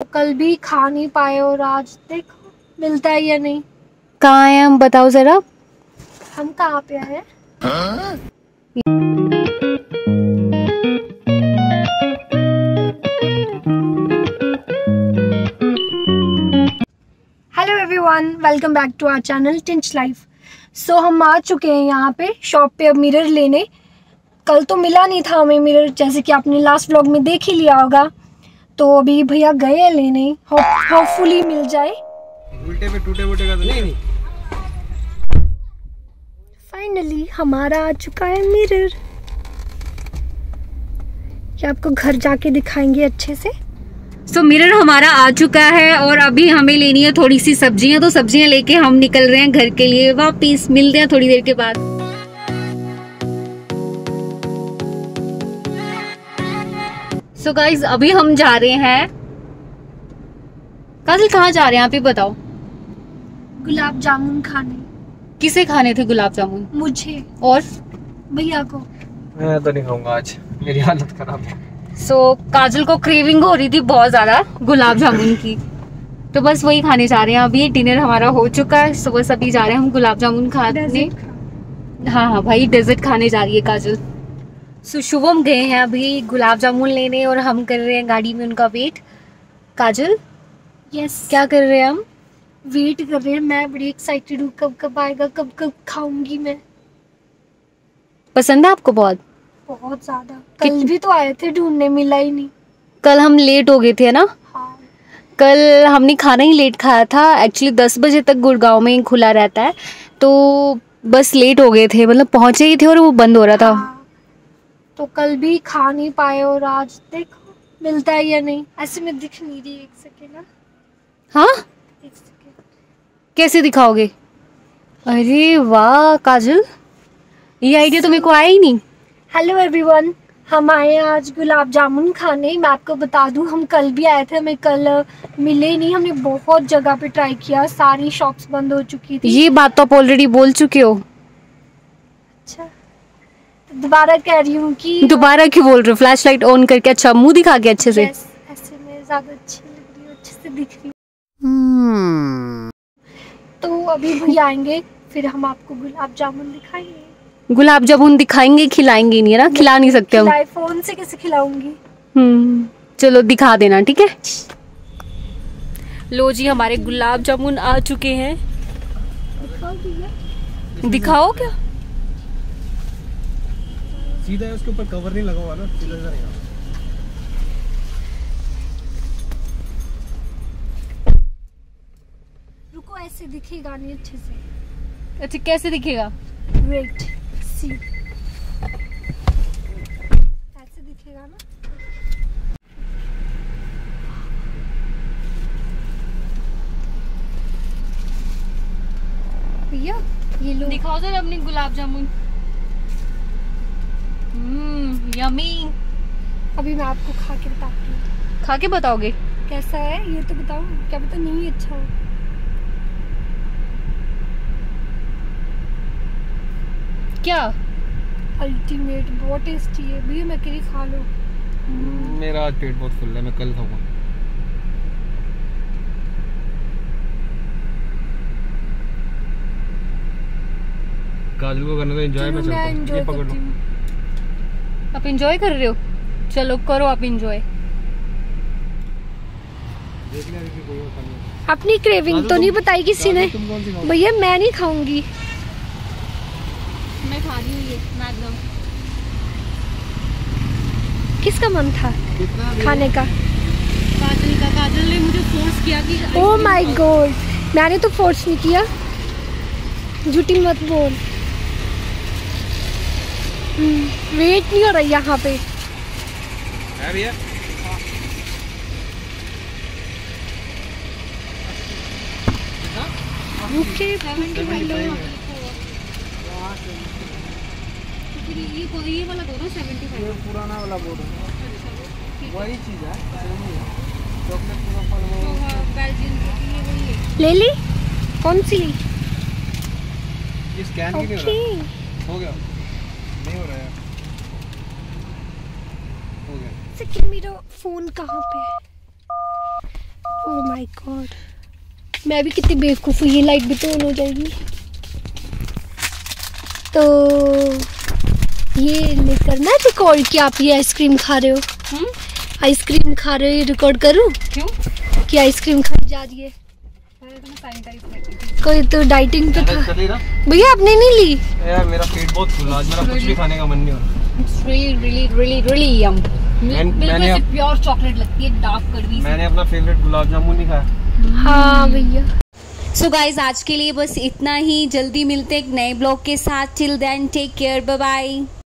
कल भी खा नहीं पाए और आज देखो मिलता है या नहीं? कहाँ है हम बताओ जरा। हम कहाँ पे हैं? Hello everyone welcome back to our channel tinge life so हम आ चुके हैं यहाँ पे शॉप पे अब मिरर लेने। कल तो मिला नहीं था हमें मिरर जैसे कि आपने लास्ट व्लॉग में देख ही लिया होगा। तो अभी भैया गए हैं लेने होपफुली मिल जाए। उल्टे पे टूटे वूटे का तो नहीं नहीं। फाइनली हमारा आ चुका है मिरर ये आपको घर जाके दिखाएँगे अच्छे से। सो so, मिरर हमारा आ चुका है और अभी हमें लेनी है थोड़ी सी सब्ज़ियाँ तो सब्ज़ियाँ लेके हम निकल रहे हैं घर के लिए। वापिस मिलते हैं थोड़ी देर के बाद। सो so गाइज़ अभी हम जा रहे हैं। काजल कहाँ जा रहे हैं? आप ही बताओ। गुलाब जामुन खाने। किसे खाने थे गुलाब जामुन? मुझे। और? भैया को। मैं तो नहीं खाऊँगा आज। मेरी हालत खराब है। सो so, काजल को क्रेविंग हो रही थी बहुत ज़्यादा गुलाब जामुन की। तो बस वही खाने जा रहे हैं। अभी डिनर हमारा हो चुका है। सो बस अभी जा रहे हैं हम गुलाब जामुन खाने। हाँ हाँ भाई डेजर्ट खाने जा रही है काजल। सो शुभम गए हैं अभी गुलाब जामुन लेने और हम कर रहे हैं गाड़ी में उनका वेट। काजल? यस क्या कर रहे हैं हम? वेट कर रहे हैं। मैं बड़ी एक्साइटेड हूँ। कब कब आएगा? कब कब खाऊँगी मैं। पसंद है आपको बहुत? बहुत ज़्यादा। कल भी तो आए थे ढूँढने मिला ही नहीं। कल हम लेट हो गए थे ना? हाँ। कल हमने खाना ही लेट खाया था। एक्चुअली दस बजे तक गुड़गांव में ही खुला रहता है। तो बस लेट हो गए थे। मतलब पहुँचे ही थे और वो बंद हो रहा था। हाँ। तो कल भी खा नहीं पाए और आज देखो मिलता है या नहीं? ऐसे में दिख नहीं रही एक सेकेंड ना हाँ? एक सेकेंड कैसे दिखाओगे? अरे वाह काजल। ये आइडिया तो मेरे को आया ही नहीं। हेलो एवरीवन हम आए हैं आज गुलाब जामुन खाने। मैं आपको बता दूँ हम कल भी आए थे हमें कल मिले नहीं। हमने बहुत जगह पे ट्राई किया सारी शॉप्स बंद हो चुकी थी। ये बात तो आप ऑलरेडी बोल चुके हो। अच्छा। दोबारा कह रही हूँ कि दोबारा क्यों बोल रहे हो? फ्लैश लाइट ऑन करके अच्छा मुँह दिखा के अच्छे से। Yes, ऐसे में ज़्यादा अच्छी लग रही हूँ अच्छे से दिख रही हूँ। तो अभी भैया आएँगे फिर हम आपको गुलाब जामुन दिखाएँगे। गुलाब जामुन दिखाएँगे खिलाएँगे नहीं है ना? खिला नहीं सकते हम। फ़ोन से कैसे खिलाऊँगी? हम्म चलो दिखा देना ठीक है? लो जी हमारे गुलाब जामुन आ चुके हैं। दिखाओ क्या? सीधा है उसके ऊपर कवर नहीं लगा हुआ ना सीधा सीधा नहीं ऐसे दिखेगा नहीं अच्छे से। अच्छा कैसे दिखेगा? वेट सी ऐसे दिखेगा ना। भैया ये लो। दिखाओ जरा अपनी गुलाब जामुन। हम्म यमी अभी मैं आपको खा के बताती हूँ। खा के बताओगे? कैसा है? ये तो बताओ क्या पता नहीं अच्छा हो। क्या? अल्टीमेट बहुत टेस्टी है। भैया मैं करी खा लो। मेरा आज पेट बहुत फुल है मैं कल खाऊँगा। काजल को करने तो एंजॉय में चलता हूँ। ये पकड़ लो। हूँ। आप इंजॉय कर रहे हो? चलो करो आप इंजॉय अपनी क्रेविंग तो नहीं बताई किसी ने? भैया मैं नहीं खाऊँगी। मैं खा रही हूँ ये किसका मन था खाने का? काजल का काजल ने मुझे फोर्स किया कि ओ माय गॉड मैंने तो फोर्स नहीं किया। झूठी मत बोल। वेट नहीं हो रहा यहाँ पे। है भैया? रुके ये ये वाला दो ना सेवेंटी ये पुराना वाला बोर्ड वही चीज़ है चॉकलेट पूरा फल वो ले ली? कौन सी? ली ये स्कैन भी नहीं हो रहा। हो गया। नहीं हो रहा हो सेकंड मेरा फ़ोन कहाँ पे है? ओह माय गॉड मैं भी कितनी बेवकूफ़ हूँ ये लाइट भी तो ऑन हो जाएगी। तो ये लेकर ना रिकॉर्ड कि आप ये आइसक्रीम खा रहे हो। हम्म? आइसक्रीम खा रहे हो ये रिकॉर्ड करूँ? क्यों? कि आइसक्रीम खाई जा रही है। कोई तो डाइटिंग पे था। भैया आपने नहीं ली? यार मेरा पेट बहुत खुला आज मेरा कुछ भी खाने का मन नहीं हो रहा। Really, really, really, really yum. मैंने- प्योर चॉकलेट लगती है डार्क कड़वी मैंने अपना फेवरेट गुलाब जामुन ही खाया। हाँ भैया। सो so गाइज़ आज के लिए बस इतना ही। जल्दी मिलते हैं एक नए ब्लॉग के साथ। Till then take care bye bye